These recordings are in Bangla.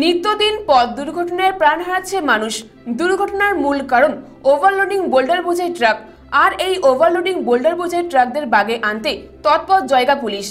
নিত্যদিন পথ দুর্ঘটনায় প্রাণ হারাচ্ছে মানুষ। দুর্ঘটনার মূল কারণ ওভারলোডিং বোল্ডার বোঝাই ট্রাক আর এই ওভারলোডিং বোল্ডার বোঝাই ট্রাকদের বাগে আনতে তৎপর জয়গা পুলিশ।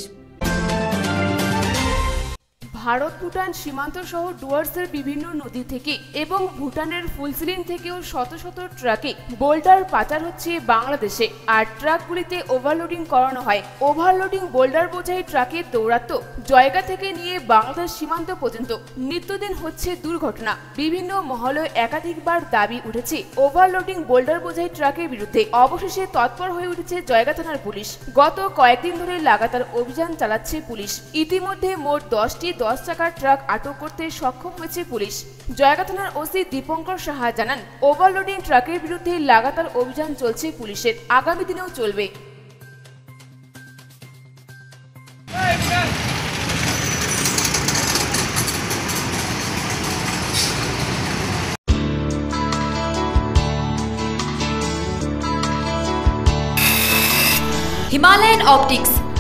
ভারত ভুটান সীমান্ত সহ ডুয়ার্সের বিভিন্ন নদী থেকে এবং ভুটানের ফুলসিলিন থেকেও শত শত ট্রাকে বোল্ডার পাচার হচ্ছে বাংলাদেশে। আর ট্রাকগুলিতে ওভারলোডিং করানো হয়। ওভারলোডিং বোল্ডার বোঝাই ট্রাকে দৌরাত্ম জয়গা থেকে নিয়ে বাংলাদেশ সীমান্ত পর্যন্ত। নিত্যদিন হচ্ছে দুর্ঘটনা। বিভিন্ন মহলে একাধিকবার দাবি উঠেছে, ওভারলোডিং বোল্ডার বোঝাই ট্রাকের বিরুদ্ধে। অবশেষে তৎপর হয়ে উঠেছে জয়গা থানার পুলিশ। গত কয়েকদিন ধরে লাগাতার অভিযান চালাচ্ছে পুলিশ। ইতিমধ্যে মোট দশটি দশ দশ চাকার ট্রাক আটক করতে সক্ষম হয়েছে পুলিশ। জয়গা থানার ওসি দীপঙ্কর সাহা জানান, ওভারলোডিং ট্রাকের বিরুদ্ধে লাগাতার অভিযান চলছে পুলিশের, আগামী দিনেও চলবে। Himalayan Optics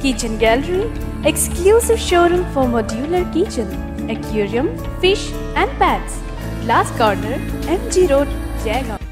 Kitchen Gallery, exclusive showroom for modular kitchen, aquarium, fish and pets. Glass Corner, MG Road, Jagger.